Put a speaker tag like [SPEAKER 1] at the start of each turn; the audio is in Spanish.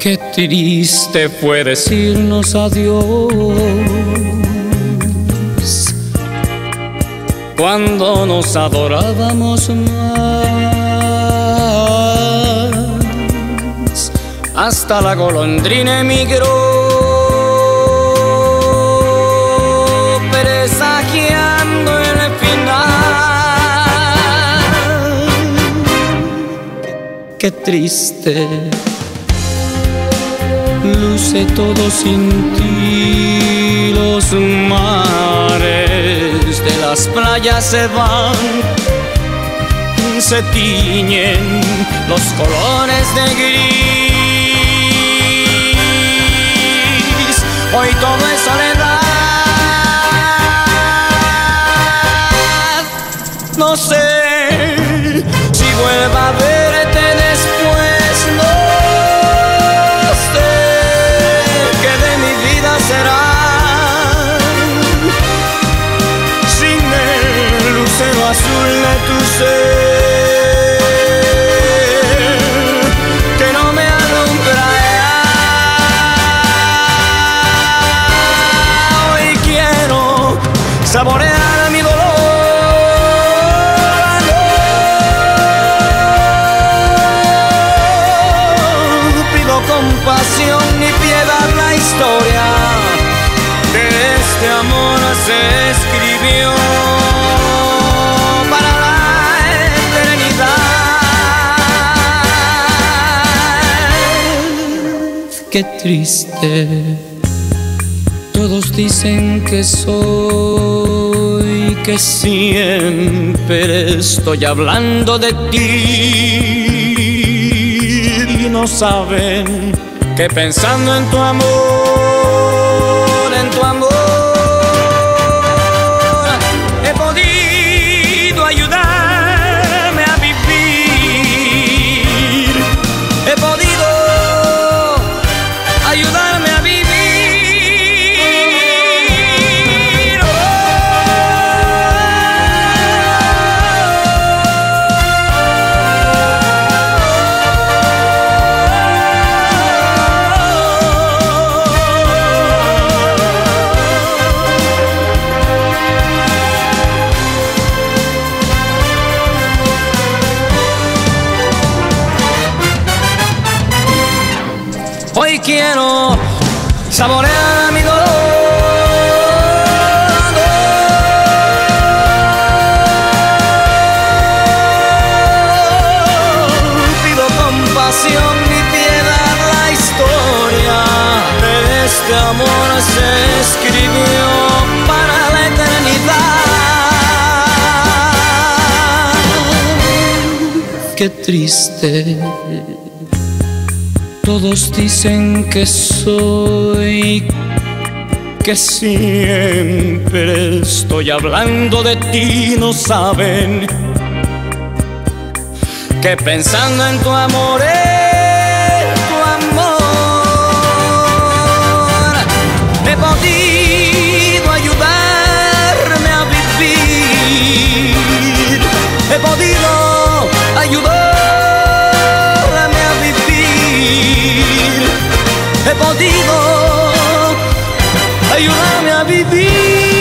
[SPEAKER 1] Qué triste fue decirnos adiós cuando nos adorábamos más. Hasta la golondrina emigró. Presagiando el final. Qué triste luce todo sin ti. Los mares de las playas se van, se tiñen los colores de gris. Hoy todo es soledad. No sé que no me alumbra. Hoy quiero saborear mi dolor. Pido compasión ni piedad la historia de este amor se escribió Qué triste. Todos dicen que soy, que siempre estoy hablando de ti. Y no saben que pensando en tu amor, en tu amor, Hoy quiero saborear mi dolor. Pido compasión y piedad la historia de este amor se escribió para la eternidad. Qué triste. Todos dicen que soy, que siempre estoy hablando de ti, no saben que pensando en tu amor, en podido ayudarme a vivir.